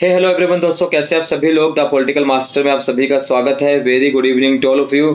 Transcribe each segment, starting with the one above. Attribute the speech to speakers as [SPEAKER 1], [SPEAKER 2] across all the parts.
[SPEAKER 1] हे hello everyone दोस्तों, कैसे आप सभी लोग? द पॉलिटिकल मास्टर में आप सभी का स्वागत है। Very good evening to all of you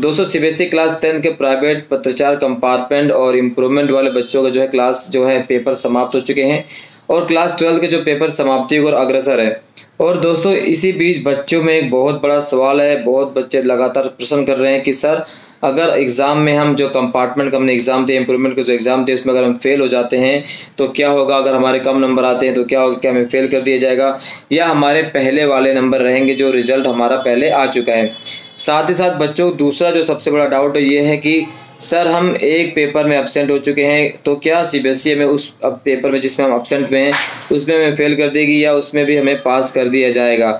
[SPEAKER 1] दोस्तों सीबीएसई क्लास टेन के प्राइवेट पत्रचार कंपार्टमेंट और इम्प्रूवमेंट वाले बच्चों का जो है क्लास जो है पेपर समाप्त हो चुके हैं। और क्लास ट्वेल्थ के जो पेपर समाप्ति और अग्रसर है। और दोस्तों, इसी बीच बच्चों में एक बहुत बड़ा सवाल है, बहुत बच्चे लगातार प्रश्न कर रहे हैं कि, सर, अगर एग्ज़ाम में हम जो कंपार्टमेंट का हमने एग्ज़ाम दिए, इम्प्रूवमेंट का जो एग्ज़ाम दिए, उसमें अगर हम फेल हो जाते हैं तो क्या होगा? अगर हमारे कम नंबर आते हैं तो क्या होगा? क्या हमें फेल कर दिया जाएगा? या हमारे पहले वाले नंबर रहेंगे, जो रिज़ल्ट हमारा पहले आ चुका है। साथ ही साथ बच्चों, दूसरा जो सबसे बड़ा डाउट ये है कि सर, हम एक पेपर में एबसेंट हो चुके हैं तो क्या सी बी एस ई में उस, अब पेपर में जिसमें हम एबसेंट हुए हैं, उसमें हमें फेल कर देगी या उसमें भी हमें पास कर दिया जाएगा?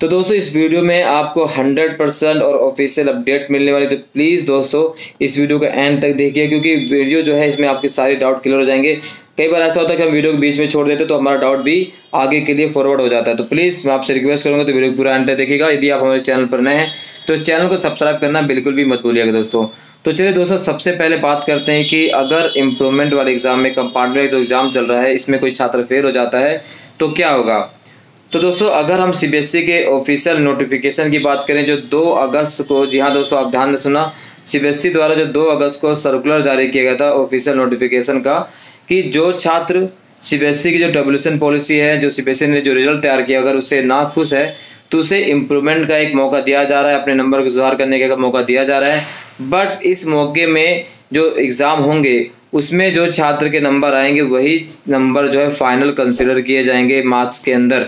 [SPEAKER 1] तो दोस्तों, इस वीडियो में आपको 100 परसेंट और ऑफिशियल अपडेट मिलने वाली तो प्लीज़ दोस्तों, इस वीडियो का एंड तक देखिए, क्योंकि वीडियो जो है, इसमें आपके सारे डाउट क्लियर हो जाएँगे। कई बार ऐसा होता है कि हम वीडियो को बीच में छोड़ देते तो हमारा डाउट भी आगे के लिए फॉरवर्ड हो जाता है। तो प्लीज़ मैं आपसे रिक्वेस्ट करूँगा तो वीडियो पूरा एंड तक देखिएगा। यदि आप हमारे चैनल पर नए हैं तो चैनल को सब्सक्राइब करना बिल्कुल भी मत भूलिएगा दोस्तों। तो चलिए दोस्तों, सबसे पहले बात करते हैं कि अगर इम्प्रूवमेंट वाले एग्ज़ाम में कंपार्टमेंट जो एग्ज़ाम चल रहा है, इसमें कोई छात्र फेल हो जाता है तो क्या होगा? तो दोस्तों, अगर हम सीबीएसई के ऑफिशियल नोटिफिकेशन की बात करें, जो 2 अगस्त को, जी हाँ दोस्तों, आप ध्यान में सुना सीबीएसई द्वारा जो 2 अगस्त को सर्कुलर जारी किया गया था ऑफिशियल नोटिफिकेशन का, कि जो छात्र सीबीएसई की जो डब्ल्यूशन पॉलिसी है, जो सीबीएसई ने जो रिज़ल्ट तैयार किया, अगर उससे ना खुश है तो उसे इम्प्रूवमेंट का एक मौका दिया जा रहा है, अपने नंबर को सुधार करने का मौका दिया जा रहा है। बट इस मौके में जो एग्ज़ाम होंगे, उसमें जो छात्र के नंबर आएँगे, वही नंबर जो है फाइनल कंसिडर किए जाएँगे मार्क्स के अंदर।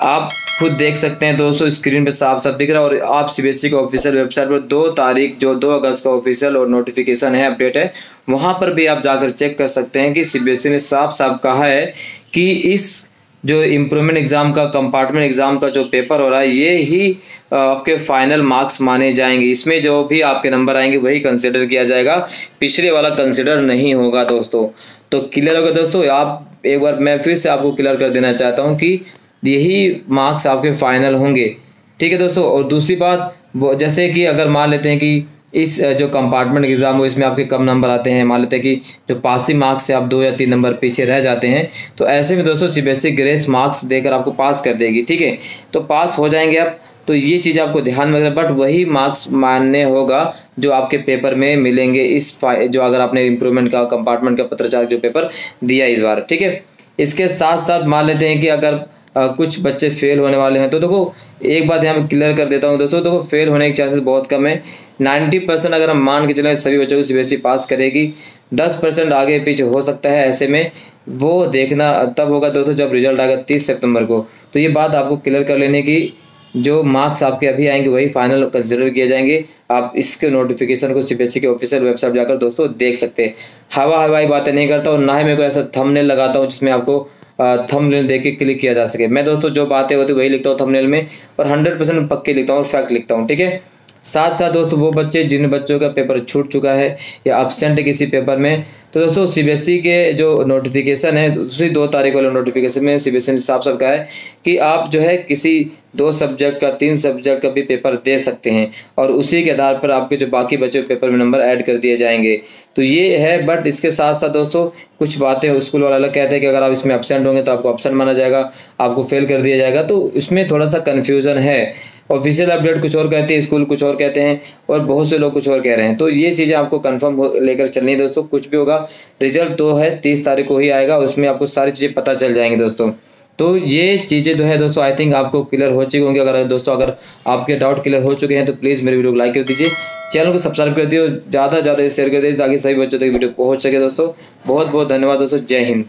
[SPEAKER 1] आप खुद देख सकते हैं दोस्तों स्क्रीन पे साफ़ साफ़ दिख रहा है और आप सीबीएसई के ऑफिशियल वेबसाइट पर दो तारीख जो दो अगस्त का ऑफिशियल और नोटिफिकेशन है अपडेट है, वहाँ पर भी आप जाकर चेक कर सकते हैं कि सीबीएसई ने साफ़ साफ़ कहा है कि इस जो इम्प्रूवमेंट एग्ज़ाम का कंपार्टमेंट एग्ज़ाम का जो पेपर हो रहा है, ये ही आपके फाइनल मार्क्स माने जाएँगे। इसमें जो भी आपके नंबर आएँगे, वही कंसिडर किया जाएगा। पिछले वाला कंसिडर नहीं होगा दोस्तों। तो क्लियर होगा दोस्तों, आप एक बार मैं फिर से आपको क्लियर कर देना चाहता हूँ कि यही मार्क्स आपके फाइनल होंगे। ठीक है दोस्तों, और दूसरी बात जैसे कि अगर मान लेते हैं कि इस जो कंपार्टमेंट एग्ज़ाम हो, इसमें आपके कम नंबर आते हैं। मान लेते हैं कि जो पासिंग मार्क्स से आप दो या तीन नंबर पीछे रह जाते हैं तो ऐसे में दोस्तों सी ग्रेस मार्क्स देकर आपको पास कर देगी, ठीक है? तो पास हो जाएँगे आप तो ये चीज़ आपको ध्यान में रखना बट वही मार्क्स मानने होगा जो आपके पेपर में मिलेंगे इस जो अगर आपने इम्प्रूवमेंट का कंपार्टमेंट का पत्रचार जो पेपर दिया इस बार, ठीक है? इसके साथ साथ मान लेते हैं कि अगर आ, कुछ बच्चे फेल होने वाले हैं। तो देखो एक बात यहाँ मैं क्लियर कर देता हूँ दोस्तों देखो फेल होने के चांसेस बहुत कम है। नाइन्टी परसेंट अगर हम मान के चले सभी बच्चों को सीबीएसई पास करेगी दस परसेंट आगे पीछे हो सकता है ऐसे में। वो देखना तब होगा दोस्तों जब रिज़ल्ट आएगा तीस सितंबर को। तो ये बात आपको क्लियर कर लेने की जो मार्क्स आपके अभी आएँगे वही फाइनल कंसिडर किए जाएँगे। आप इसके नोटिफिकेशन को सीबीएसई के ऑफिशियल वेबसाइट जाकर दोस्तों देख सकते हैं। हवा हवाई बातें नहीं करता और ना ही मेरे को ऐसा थंबनेल लगाता हूँ जिसमें आपको थंबनेल देख के क्लिक किया जा सके। मैं दोस्तों, जो बातें होती वही लिखता हूँ थंबनेल में और हंड्रेड परसेंट पक्के लिखता हूँ फैक्ट लिखता हूँ, ठीक है? साथ साथ दोस्तों, वो बच्चे जिन बच्चों का पेपर छूट चुका है या अबसेंट है किसी पेपर में तो दोस्तों सीबीएसई के जो नोटिफिकेशन है दूसरी दो तारीख वाले नोटिफिकेशन में सीबीएसई ने साफ़ साफ़ कहा है कि आप जो है किसी दो सब्जेक्ट का, तीन सब्जेक्ट का भी पेपर दे सकते हैं और उसी के आधार पर आपके जो बाकी बचे पेपर में नंबर ऐड कर दिए जाएँगे। तो ये है बट इसके साथ साथ दोस्तों, कुछ बातें स्कूल वाले अलग कहते हैं कि अगर आप इसमें अपसेंट होंगे तो आपको अपसेंट माना जाएगा, आपको फेल कर दिया जाएगा। तो इसमें थोड़ा सा कन्फ्यूज़न है। ऑफिशियल अपडेट कुछ और कहते हैं स्कूल कुछ और कहते हैं और बहुत से लोग कुछ और कह रहे हैं। तो ये चीज़ें आपको कंफर्म लेकर चलनी है दोस्तों, कुछ भी होगा रिज़ल्ट तो है, तीस तारीख को ही आएगा, उसमें आपको सारी चीज़ें पता चल जाएँगी दोस्तों। तो ये चीज़ें जो है दोस्तों आई थिंक आपको क्लियर हो चुकी होंगी। अगर दोस्तों, अगर आपके डाउट क्लियर हो चुके हैं तो प्लीज़ मेरे वीडियो को लाइक कर दीजिए। चैनल को सब्सक्राइब कर दिए और ज़्यादा से ज़्यादा शेयर कर दीजिए, ताकि सभी बच्चों तक वीडियो पहुँच सके दोस्तों। बहुत बहुत धन्यवाद दोस्तों, जय हिंद।